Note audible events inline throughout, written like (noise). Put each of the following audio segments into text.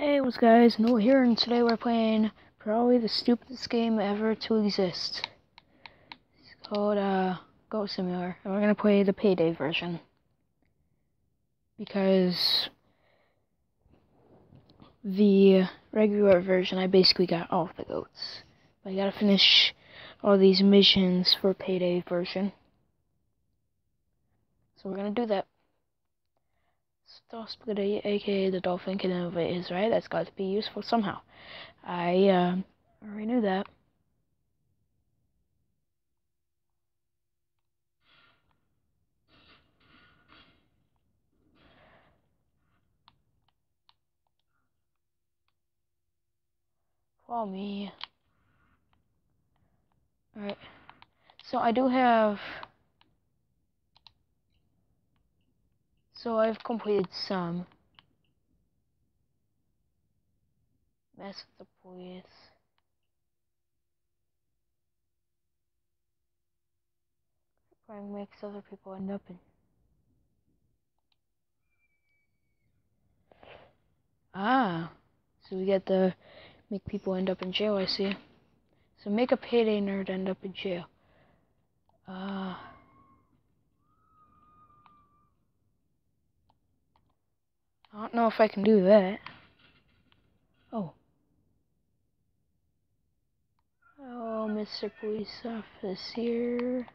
Hey, what's guys? Noah here, and today we're playing probably the stupidest game ever to exist. It's called uh, Goat Simulator, and we're gonna play the Payday version because the regular version I basically got all of the goats. But I gotta finish all these missions for Payday version, so we're gonna do that. Star Spaghetti, aka the dolphin, can innovate his right. That's got to be useful somehow. I uh, already knew that. Follow me. Alright. So I do have So I've completed some. Mess with the police. Crime makes other people end up in. Ah, so we get to make people end up in jail, I see. So make a payday nerd end up in jail. Ah. Uh, I don't know if I can do that. Oh. Oh, Mr. Police Officer.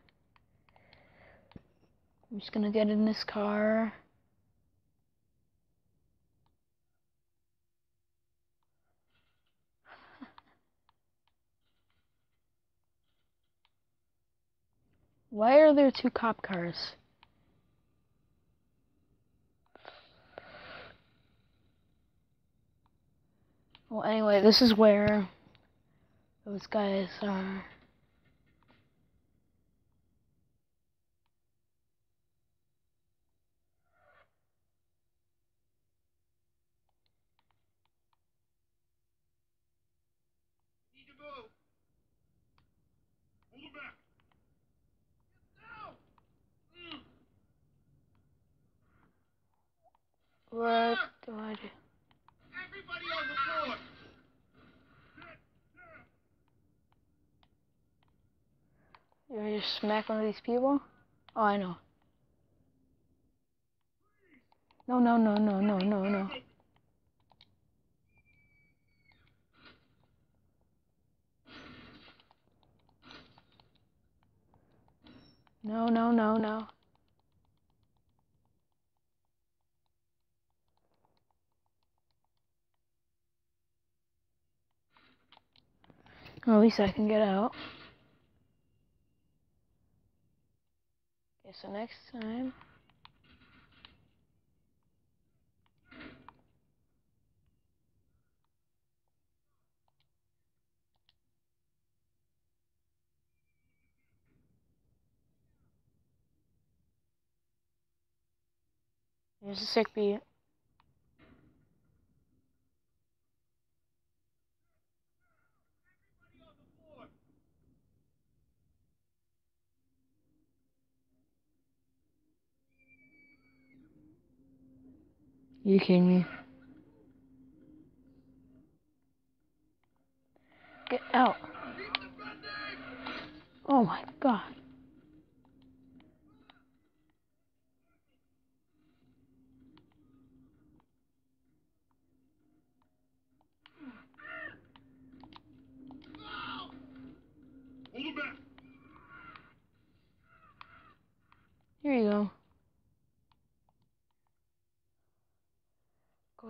I'm just gonna get in this car. (laughs) Why are there two cop cars? Well, anyway, this is where those guys are. Mm. What do I do? You want to just smack one of these people? Oh, I know. No, no, no, no, no, no, no. No, no, no, no. At least I can get out. So next time. Here's a sick beat. You kidding me? Get out. Oh my god.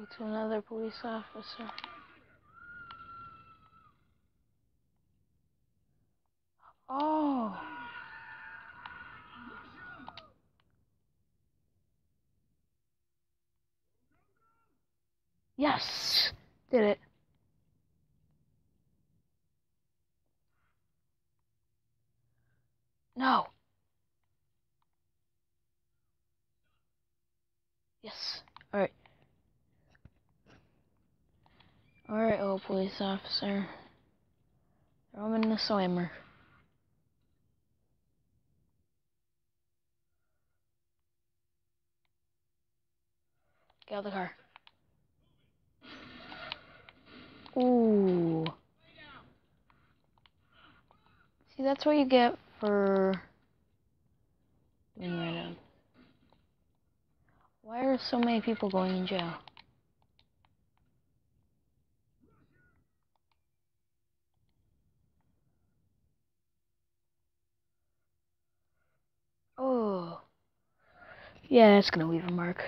To another police officer. Oh. Yes. Did it. No. Yes. Alright. Alright, old police officer. Throw him in the slammer. Get out of the car. Ooh. See, that's what you get for doing. Why are so many people going in jail? Oh. Yeah, it's gonna leave a mark.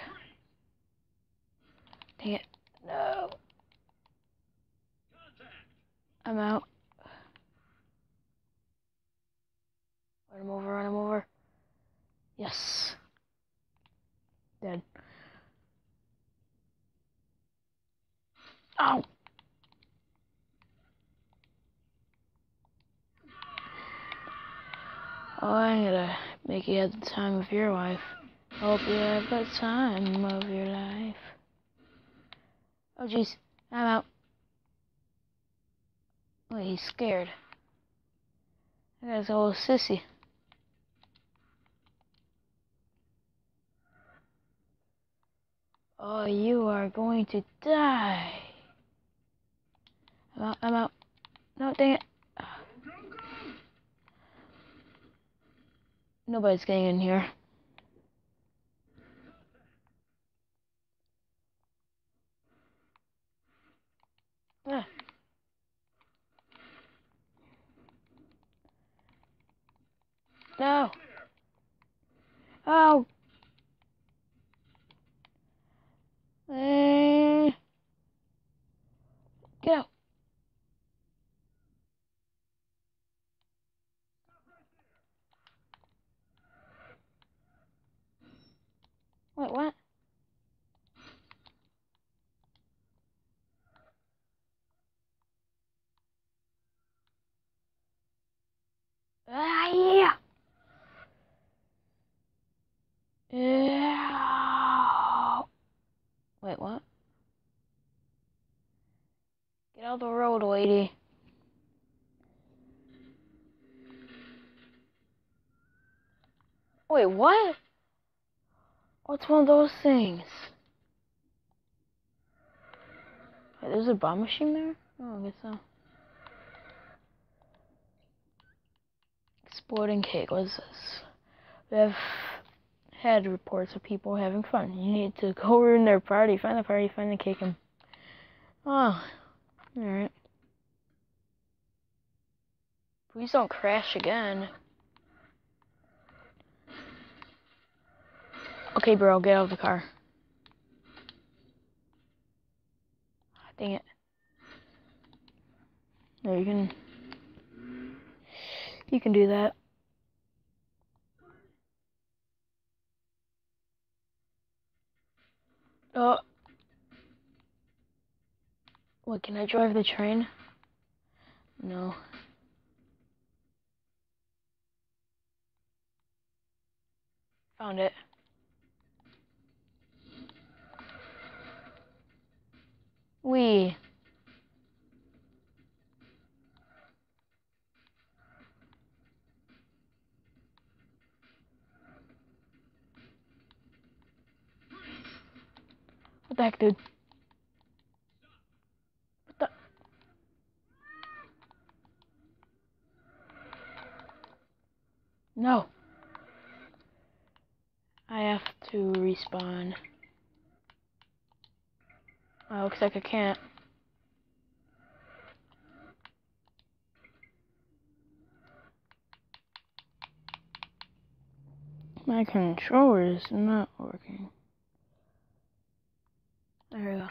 Dang it. No. I'm out. Run him over, run him over. Yes. Dead. Ow! Oh, I'm gonna make you have the time of your life. Hope you have the time of your life. Oh, jeez. I'm out. Wait, he's scared. That guy's a little sissy. Oh, you are going to die. I'm out, I'm out. No, dang it. Nobody's getting in here. Ah. No. Oh. Eh. Get out. Wait, what? Ah, yeah. Yeah. Wait, what? The road, lady. Wait, what? What's one of those things? Wait, there's a bomb machine there? Oh, I guess so. Exploding cake, what is this? We have had reports of people having fun. You need to go ruin their party, find the party, find the cake, and... Oh, alright. Please don't crash again. Okay, bro, get out of the car. Ah, dang it. There, you can... You can do that. Oh. What, can I drive the train? No. Found it. We. What the heck, dude? No. I have to respawn. Oh, looks like I can't. My controller is not working. There we go.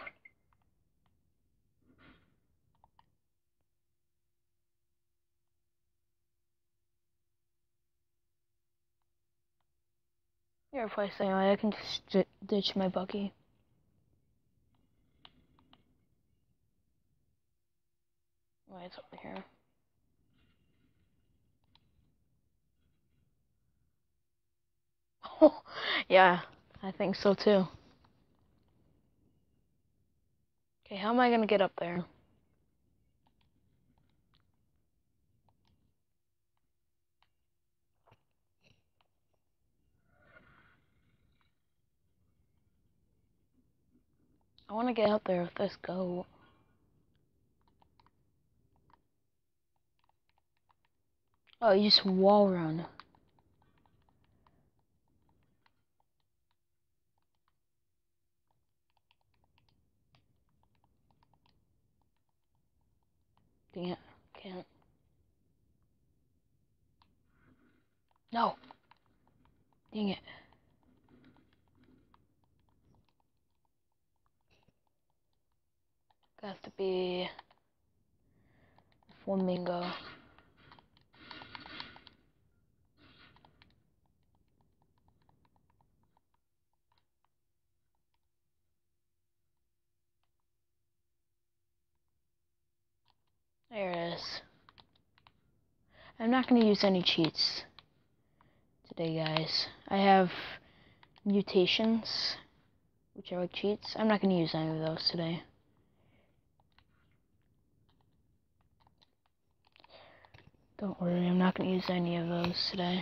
Your place anyway, I can just ditch my buggy. Why it's over here. Oh, (laughs) yeah, I think so too. Okay, how am I gonna get up there? I want to get out there with this goat. Oh, you just wall run. Dang it, can't. No! Dang it. Got to be flamingo. There it is. I'm not going to use any cheats today, guys. I have mutations, which are like cheats. I'm not going to use any of those today. Don't worry, I'm not going to use any of those today.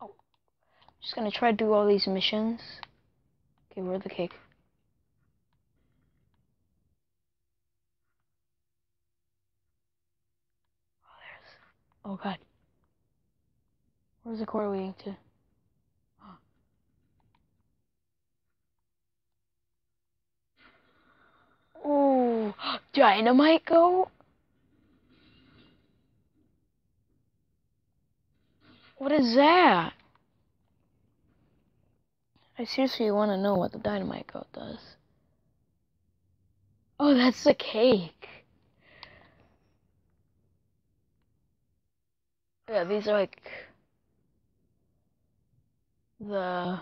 Oh, just going to try to do all these missions. Okay, where's the cake? Oh, there's. Oh god. Where's the core leading to? Oh, dynamite go? What is that? I seriously want to know what the dynamite goat does. Oh, that's the cake. Yeah, these are like the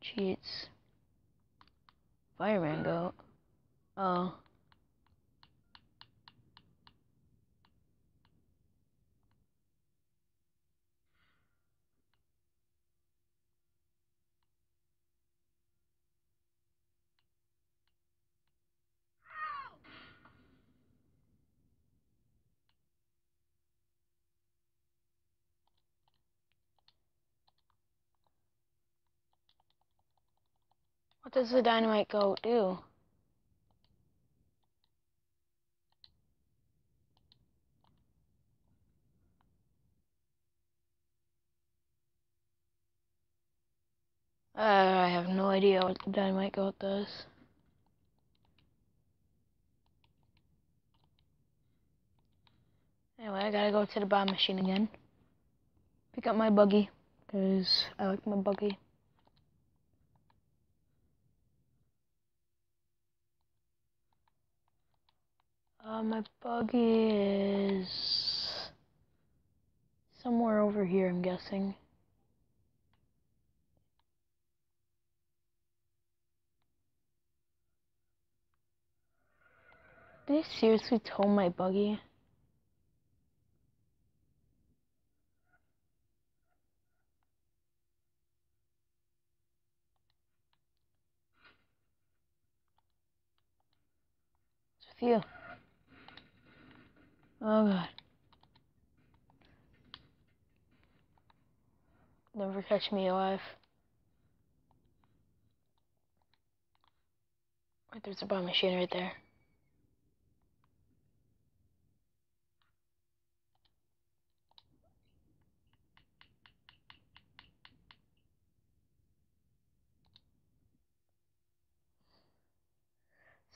cheats. Fireman goat. Oh. What does the dynamite goat do? Uh, I have no idea what dynamite goat does. Anyway, I gotta go to the bomb machine again. Pick up my buggy, because I like my buggy. Uh, my buggy is somewhere over here, I'm guessing. They seriously tow my buggy? It's with you? Oh god. Never catch me alive. Wait, there's a bomb machine right there.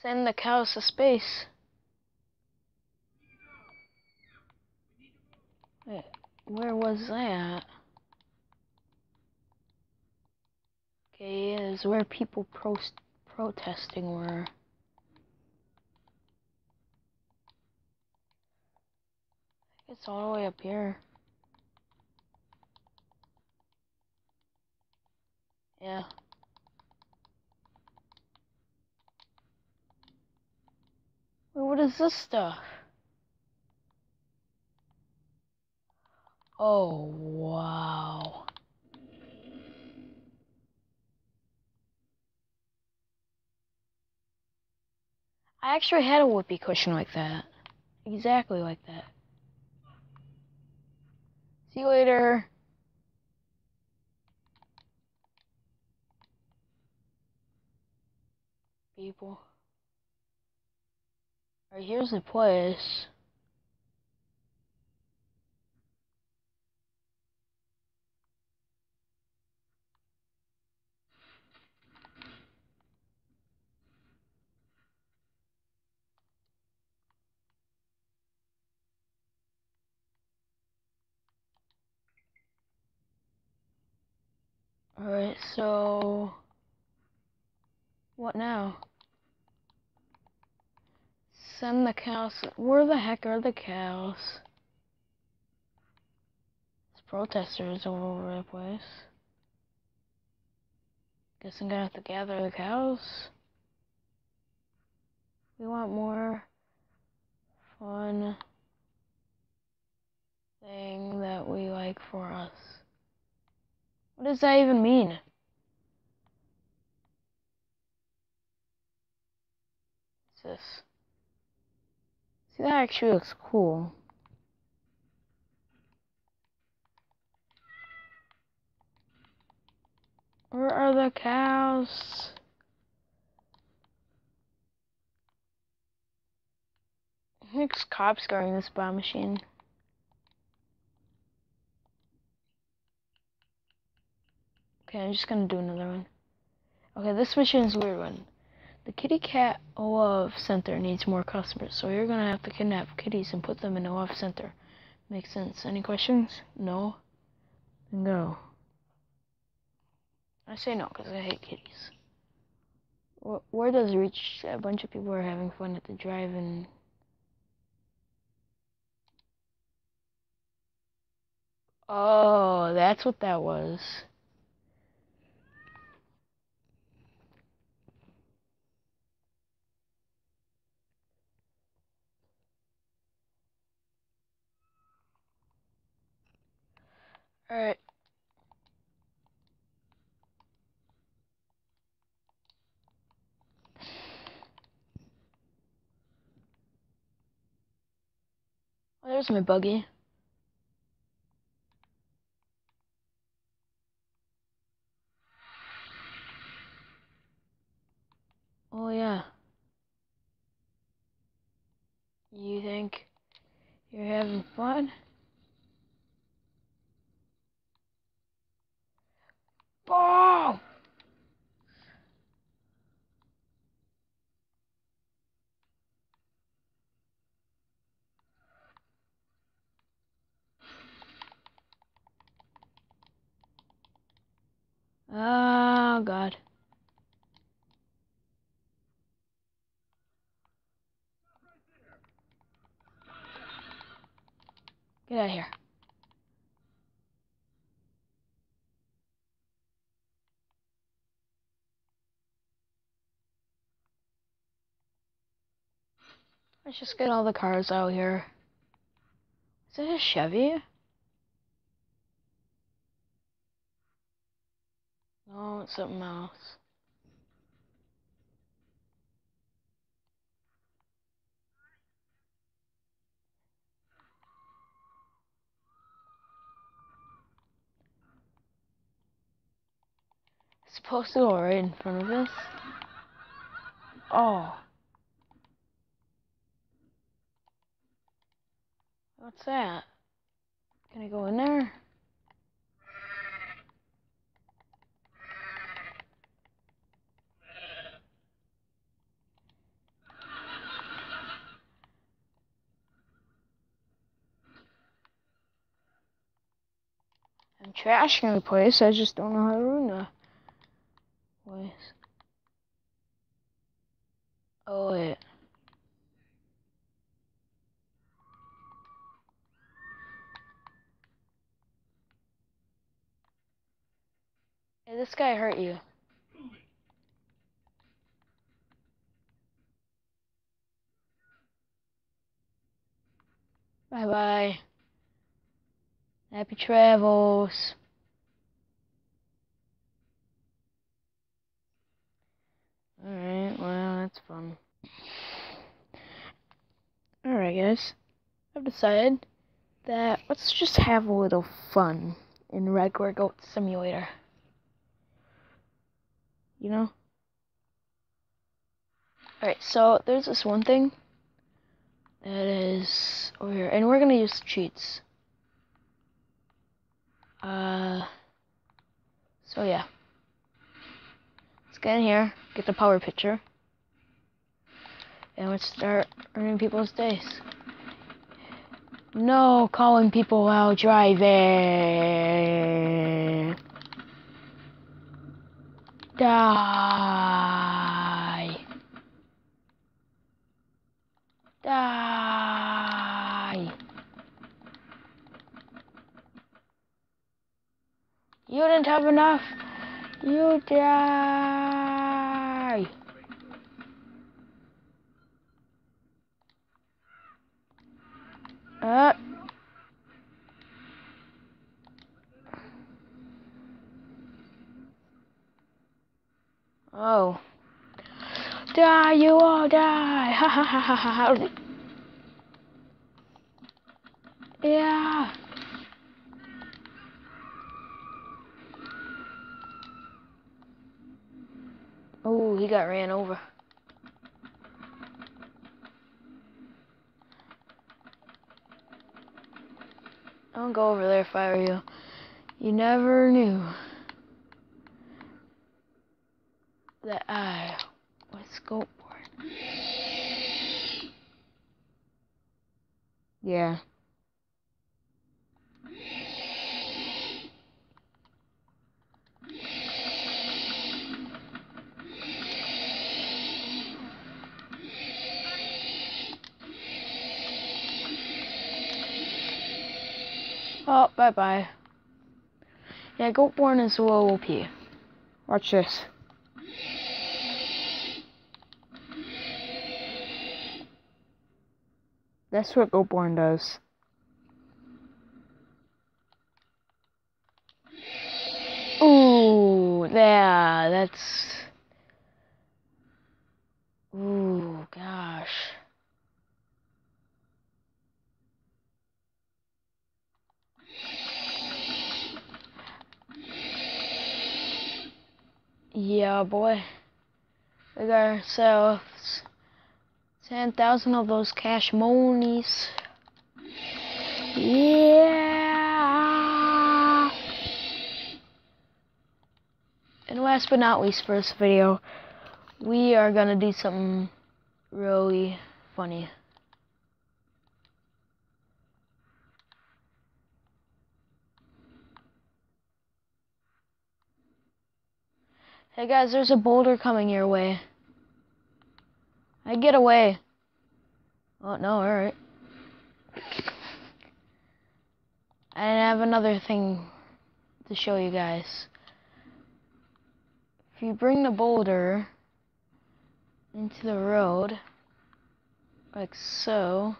Send the cows to space. Wait, where was that? Okay, is where people pro protesting were. It's all the way up here. Yeah. Wait, what is this stuff? Oh, wow. I actually had a whoopee cushion like that. Exactly like that. See you later. People. Alright, here's the place. Alright, so what now? Send the cows. Where the heck are the cows? There's protesters all over the place. Guess I'm gonna have to gather the cows. We want more fun thing that we like for us. What does that even mean? What's this? See, that actually looks cool. Where are the cows? I think it's cops guarding this bomb machine. Okay, I'm just gonna do another one. Okay, this mission is weird one. The kitty cat love center needs more customers, so you're gonna have to kidnap kitties and put them in a love center. Makes sense. Any questions? No? Then go. I say no because I hate kitties. Wh- Where does reach? A bunch of people are having fun at the drive-in. Oh, that's what that was. Alright. Oh, there's my buggy. Oh, yeah. You think you're having fun? Boom! Oh, God. Get out of here. Let's just get all the cars out here. Is it a Chevy? No, it's something else. It's supposed to go right in front of us. Oh. What's that? Can I go in there? I'm trashing the place, I just don't know how to ruin the place. Oh wait. Hey, this guy hurt you. Bye bye. Happy travels. Alright, well, that's fun. Alright, guys. I've decided that let's just have a little fun in regular Goat Simulator. You know? Alright, so there's this one thing that is over here, and we're gonna use cheats. Uh, so yeah. Let's get in here, get the power picture, and let's start earning people's days. No calling people while driving. Die. Die. You didn't have enough. You die. Uh. Oh. Die, you all die. Ha ha ha ha ha. Yeah. Oh, he got ran over. Don't go over there if I were you. You never knew that I was skateboard. Yeah. Oh, bye bye. Yeah, Goatborn is low OP. Watch this. That's what Goatborn does. Ooh, yeah, that's. Ooh, gosh. Yeah, boy. We got ourselves 10,000 of those cash monies. Yeah. And last but not least for this video, we are to do something really funny. Hey guys, there's a boulder coming your way. I get away. Oh no, alright. I have another thing to show you guys. If you bring the boulder into the road, like so,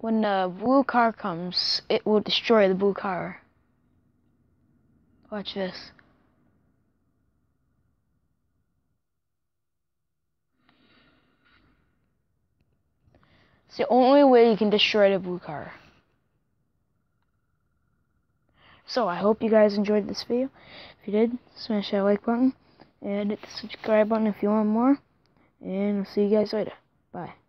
when the blue car comes, it will destroy the blue car. Watch this. It's the only way you can destroy the blue car. So I hope you guys enjoyed this video. If you did, smash that like button and hit the subscribe button if you want more. And I'll see you guys later. Bye.